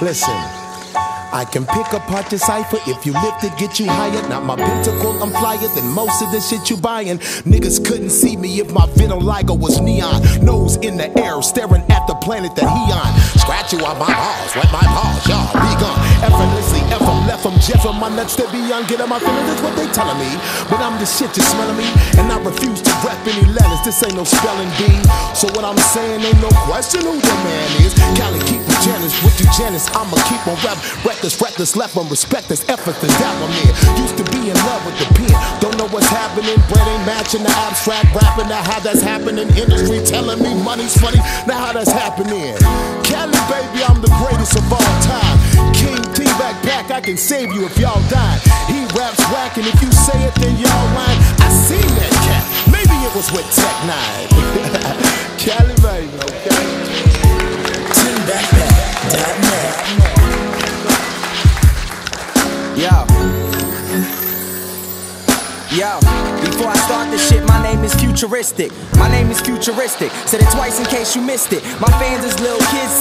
Listen. I can pick apart your cipher if you lift it, get you higher. Not my pentacle, I'm flyer than most of the shit you buying. Niggas couldn't see me if my vitiligo was neon. Nose in the air, staring at the planet that he on. Scratch you on my balls, wet my paws, y'all be gone. Them, them, my nuts they be young, get on my feelings, that's what they telling me. But I'm the shit, you smelling me? And I refuse to rap any letters, this ain't no spelling bee. So what I'm saying ain't no question who the man is. Cali, keep the Janice, with you Janice, I'ma keep on rap. Reckless, reckless, left on respect, this effort, the doubt I'm. Used to be in love with the pen, don't know what's happening. Bread ain't matching the abstract rapping, now how that's happening. Industry telling me money's funny, now how that's happening. Cali, baby, I'm the greatest of all I can save you if y'all die. He raps whack, and if you say it, then y'all lying. I seen that cat, maybe it was with Tech Nine. Cali, baby, okay? TeamBackpack.net. Yo. Yo, before I start this shit, my name is Futuristic. My name is Futuristic. Said it twice in case you missed it. My fans is little kids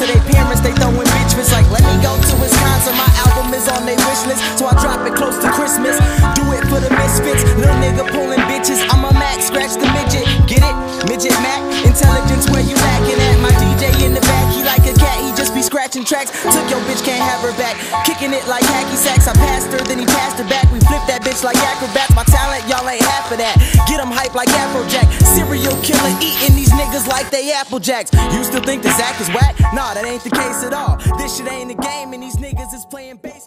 is on their wish list, so I drop it close to Christmas. Do it for the misfits. Little nigga pulling bitches. I'm a Mac, scratch the midget. Get it? Midget Mac. Intelligence where you lacking at. My DJ in the back, he like a cat, he just be scratching tracks. Took your bitch, can't have her back. Kicking it like hacky sacks. I passed her, then he passed her back. We flipped that bitch like acrobats. My talent, y'all ain't half of that. Get them hype like Afrojack. Serial killer eating these niggas like they Apple Jacks. You still think the Zach is whack? Nah, that ain't the case at all. This shit ain't a game, and these niggas is playing base.